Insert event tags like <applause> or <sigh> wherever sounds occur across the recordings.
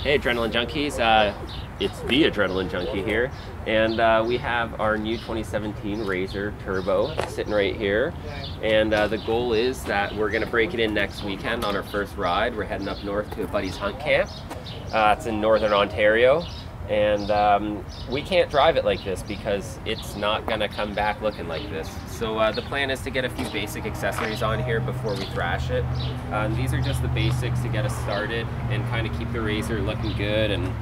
Hey, Adrenaline Junkies. Uh, it's the Adrenaline Junkie here. And uh, we have our new 2017 RZR Turbo sitting right here. And uh, the goal is that we're going to break it in next weekend on our first ride. We're heading up north to a buddy's hunt camp. Uh, it's in northern Ontario and um, we can't drive it like this because it's not gonna come back looking like this. So uh, the plan is to get a few basic accessories on here before we thrash it. Um, these are just the basics to get us started and kind of keep the RZR looking good and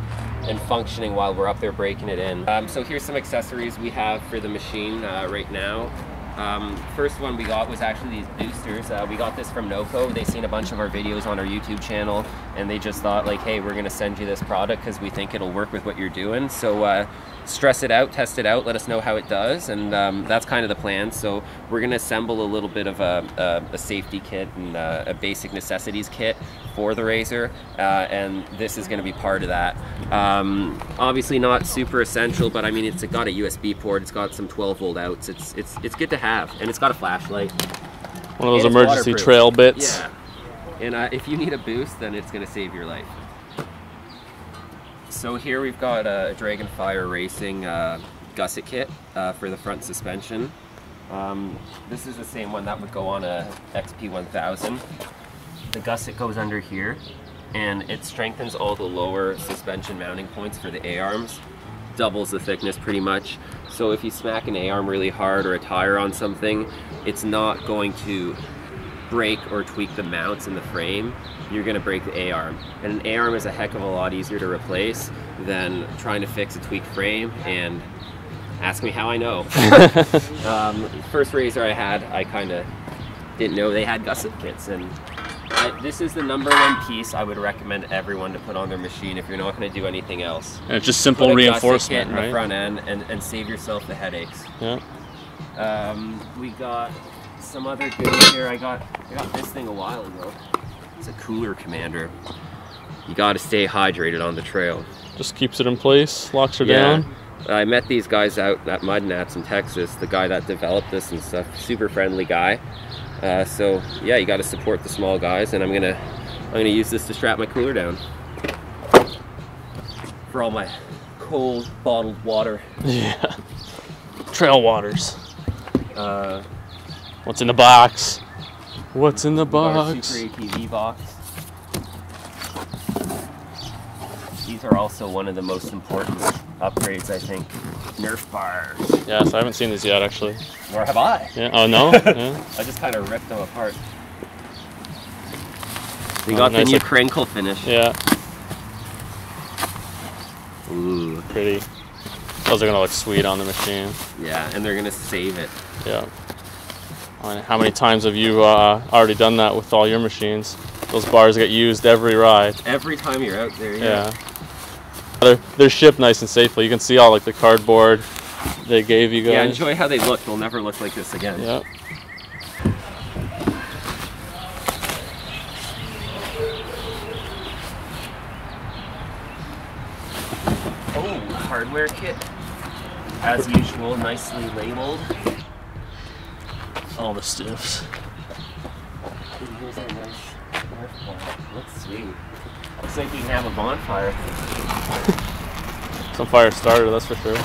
and functioning while we're up there breaking it in. Um, so here's some accessories we have for the machine uh, right now. Um, first one we got was actually these boosters. Uh, we got this from Noco. They seen a bunch of our videos on our YouTube channel and they just thought like, hey, we're gonna send you this product because we think it'll work with what you're doing. So uh, stress it out, test it out, let us know how it does. And um, that's kind of the plan. So we're gonna assemble a little bit of a, a, a safety kit and uh, a basic necessities kit for the RZR. Uh, and this is gonna be part of that. Um, obviously not super essential, but I mean, it's got a USB port, it's got some 12 volt outs. It's, it's, it's good to have have, and it's got a flashlight. One of those emergency trail bits. Yeah. And uh, if you need a boost, then it's going to save your life. So here we've got a Dragonfire Racing uh, gusset kit uh, for the front suspension. Um, this is the same one that would go on a XP1000. The gusset goes under here and it strengthens all the lower suspension mounting points for the A-arms doubles the thickness pretty much. So if you smack an A-arm really hard or a tire on something, it's not going to break or tweak the mounts in the frame, you're gonna break the A-arm. And an A-arm is a heck of a lot easier to replace than trying to fix a tweaked frame and ask me how I know. <laughs> um, first RZR I had, I kind of didn't know they had gusset kits and I, this is the number one piece I would recommend everyone to put on their machine if you're not going to do anything else. And it's just simple reinforcement, in right? the front end and, and save yourself the headaches. Yeah. Um, we got some other goodies here. I got I got this thing a while ago. It's a cooler commander. You got to stay hydrated on the trail. Just keeps it in place, locks her yeah. down. I met these guys out at Mud Nats in Texas. The guy that developed this and stuff, super friendly guy. Uh, so yeah, you got to support the small guys, and I'm gonna I'm gonna use this to strap my cooler down for all my cold bottled water. Yeah, trail waters. Uh, What's in the box? What's in the box? Super ATV box. These are also one of the most important upgrades, I think. Nerf bars. Yes, I haven't seen these yet, actually. Nor have I. Yeah. Oh no. <laughs> yeah. I just kind of ripped them apart. We oh, got nice the new like, crinkle finish. Yeah. Ooh. Pretty. Those are gonna look sweet on the machine. Yeah, and they're gonna save it. Yeah. How many times have you uh, already done that with all your machines? Those bars get used every ride. Every time you're out there, yeah. yeah. They're, they're shipped nice and safely. You can see all like the cardboard they gave you guys. Yeah, enjoy how they look. They'll never look like this again. Yeah. Oh, hardware kit. As usual, nicely labeled. All the stiffs. Here's a nice Let's see. Looks like you can have a bonfire. Some fire starter, that's for sure.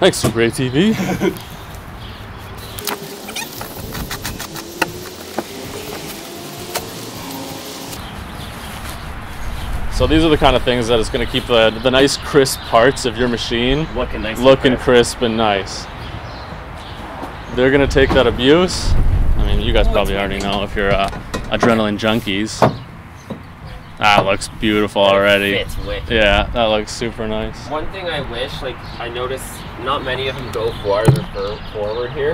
Thanks, Super ATV. <laughs> So these are the kind of things that is going to keep the, the nice crisp parts of your machine looking nice, looking crisp. crisp and nice. They're going to take that abuse. I mean, you guys probably already know if you're uh, adrenaline junkies. That looks beautiful already. Yeah, that looks super nice. One thing I wish, like, I noticed not many of them go farther forward here.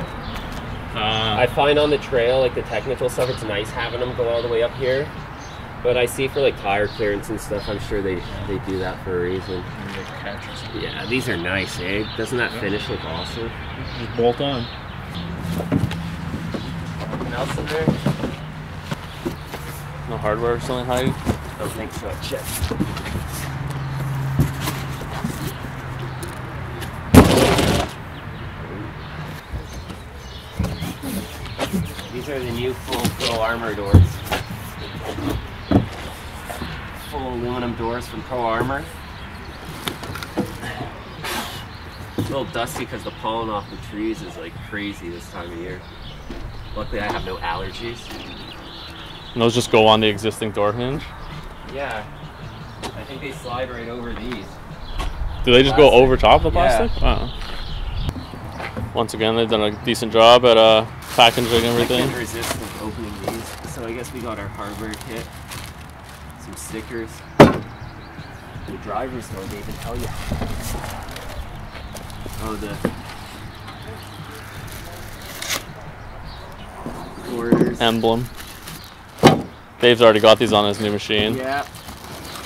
Uh, I find on the trail, like the technical stuff, it's nice having them go all the way up here. But I see for like tire clearance and stuff, I'm sure they, they do that for a reason. Yeah, these are nice, eh? Doesn't that finish look awesome? Just bolt on. Anything else in there? No hardware or something hiding? Don't think so. Check. These are the new full pro armor doors. full aluminum doors from Pro Armor. A little dusty because the pollen off the trees is like crazy this time of year. Luckily, I have no allergies. And those just go on the existing door hinge. Yeah, I think they slide right over these. Do they just go over top of the Yeah. plastic? Wow. Once again, they've done a decent job at uh, packaging everything. couldn't resist opening these. So I guess we got our hardware kit, some stickers. The driver's they even tell you. Oh, the orders. Emblem. Dave's already got these on his new machine. Yeah.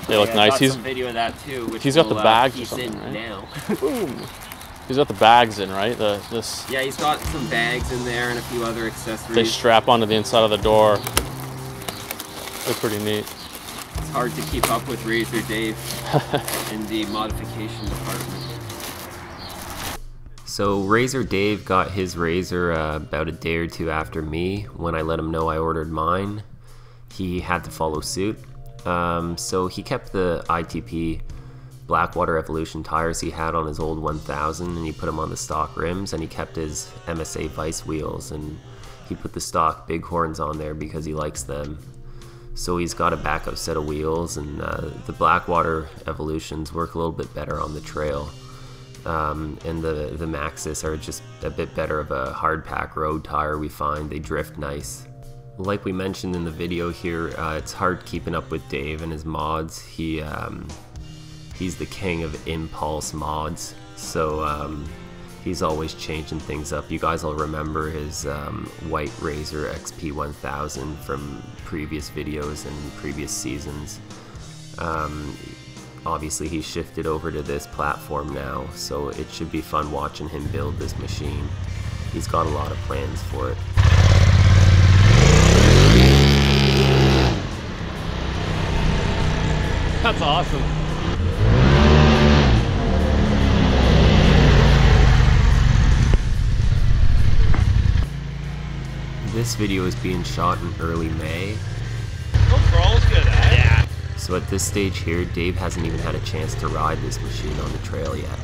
They look Yeah, nice. He's video of that too. Which he's got the uh, bags or something, in right? now. <laughs> boom. He's got the bags in, right? The this yeah, he's got some bags in there and a few other accessories. they strap onto the inside of the door. They're pretty neat. It's hard to keep up with Razor Dave <laughs> in the modification department. So Razor Dave got his RZR uh, about a day or two after me. When I let him know I ordered mine, he had to follow suit. Um, so he kept the ITP Blackwater Evolution tires he had on his old 1000 and he put them on the stock rims and he kept his MSA Vice wheels and he put the stock Bighorns on there because he likes them. So he's got a backup set of wheels, and uh, the Blackwater Evolutions work a little bit better on the trail. Um, and the, the Maxxis are just a bit better of a hard pack road tire, we find. They drift nice. Like we mentioned in the video here, uh, it's hard keeping up with Dave and his mods. He um, He's the king of impulse mods, so um, he's always changing things up. You guys will remember his um, White RZR XP 1000 from previous videos and previous seasons. Um, obviously, he shifted over to this platform now, so it should be fun watching him build this machine. He's got a lot of plans for it. That's awesome. This video is being shot in early May, Overall's good, eh? Yeah. So at this stage here, Dave hasn't even had a chance to ride this machine on the trail yet.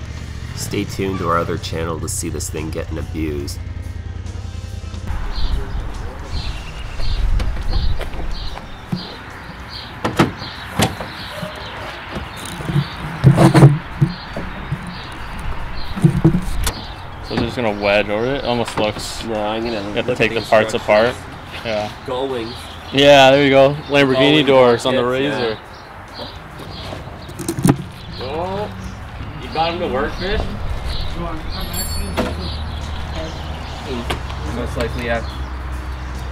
Stay tuned to our other channel to see this thing getting abused. Gonna wedge over it. Almost looks. No, I'm gonna You have to take the parts apart. Yeah. Gull wings. Yeah, there you go. Lamborghini Rolling doors on the kits, yeah. RZR. Oh, you got him to work, fish? Most likely, yeah.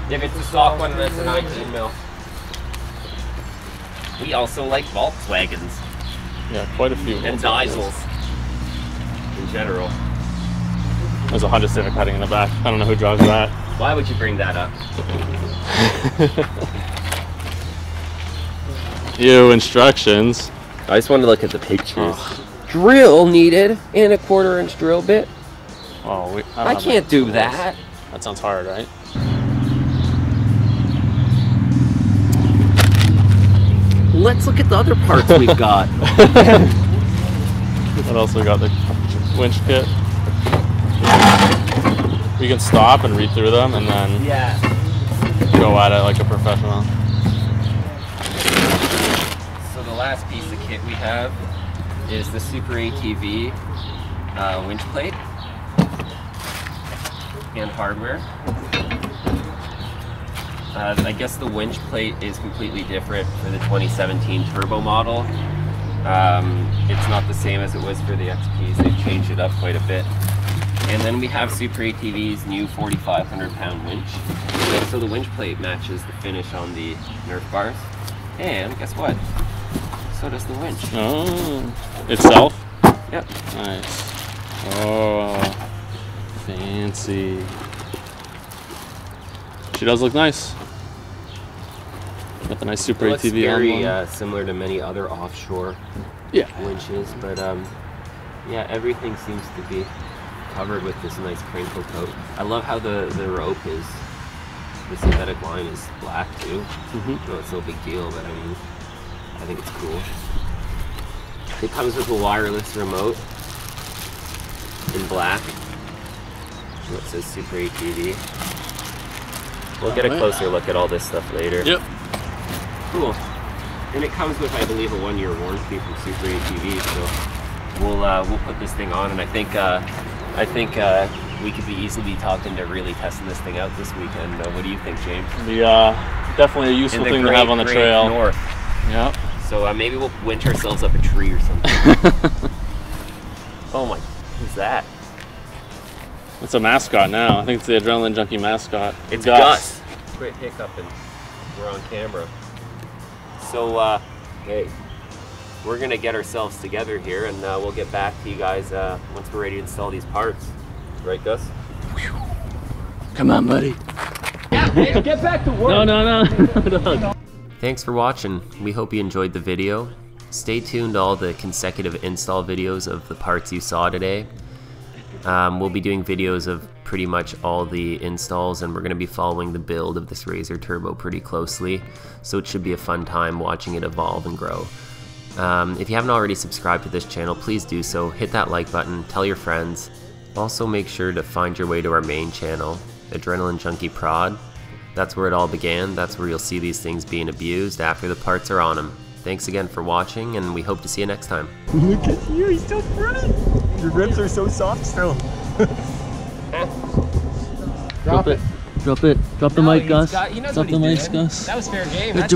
If it's a stock one, that's a 19 mil. We also like Volkswagens Yeah, quite a few. and diesels in general. There's a Honda Civic heading in the back. I don't know who drives that. Why would you bring that up? <laughs> you instructions. I just wanted to look at the pictures. Drill needed and a quarter inch drill bit. Oh, we, don't I can't that. do that. That sounds hard, right? Let's look at the other parts we've got. <laughs> What else we got? The winch kit. We can stop and read through them and then yeah. go at it like a professional. So the last piece of kit we have is the Super ATV uh, winch plate and hardware. Uh, I guess the winch plate is completely different for the 2017 turbo model. Um, it's not the same as it was for the XPs. They've changed it up quite a bit. And then we have Super ATV's new 4,500 pound winch. So the winch plate matches the finish on the Nerf bars. And guess what? So does the winch. Oh, itself? Yep. Nice. Oh, fancy. She does look nice. Got the nice Super ATV very emblem. uh, similar to many other offshore yeah. winches, but um, yeah, everything seems to be covered with this nice crinkle coat. I love how the, the rope is, the synthetic line is black too. Mhm. No, it's no big deal, but I mean, I think it's cool. It comes with a wireless remote in black. It says Super ATV. We'll get a closer look at all this stuff later. Yep. Cool. And it comes with, I believe, a one-year warranty from Super ATV. So we'll uh, we'll put this thing on, and I think uh, I think uh, we could be easily be talking to really testing this thing out this weekend. Uh, what do you think, James? The uh, definitely a useful thing to have on the great trail. North. Yep. So uh, maybe we'll winch ourselves up a tree or something. <laughs> oh my, who's that? It's a mascot now. I think it's the Adrenaline Junkie mascot. It's Gus. Quit and We're on camera. So, uh, hey, we're gonna get ourselves together here, and uh, we'll get back to you guys uh, once we're ready to install these parts. Right, Gus? Come on, buddy. Get back to work. No, no, no. <laughs> Thanks for watching. We hope you enjoyed the video. Stay tuned to all the consecutive install videos of the parts you saw today. Um, we'll be doing videos of pretty much all the installs and we're going to be following the build of this RZR Turbo pretty closely. So it should be a fun time watching it evolve and grow. Um, if you haven't already subscribed to this channel, please do so. Hit that like button, tell your friends. Also make sure to find your way to our main channel, Adrenaline Junkie Prod. That's where it all began. That's where you'll see these things being abused after the parts are on them. Thanks again for watching, and we hope to see you next time. Look at you, he's still running. Your ribs are so soft still. <laughs> Drop it. Drop it. Drop the mic, Gus. got- he knows Drop what the mic. Gus. That was fair game. Good That's